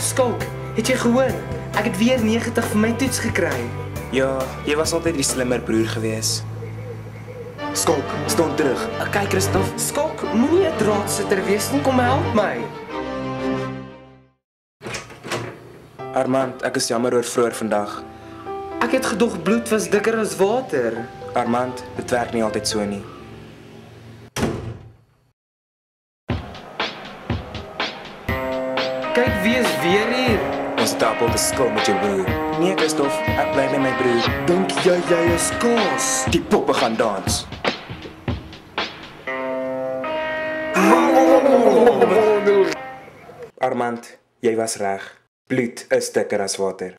Skalk, het jy gehoor? Ek het weer 90 vir my toets gekry. Ja, jy was altyd die slimmer broer gewees. Skalk, staan terug. Kyk, Christof. Skalk, moenie 'n draadsitter wees nie, kom help my. Armand, ek is jammer oor vroeër vandag. Ek het gedog bloed was dikker as water. Armand, dit werk nie altyd so nie. Kyk wie is weer hier. Ons het appel geskil met jou broer. Nee, Christof, ek bly by my broer. Dink jy jy is kaas? Die poppe gaan dans. Armand, jy was reg. Bloed is dikker as water.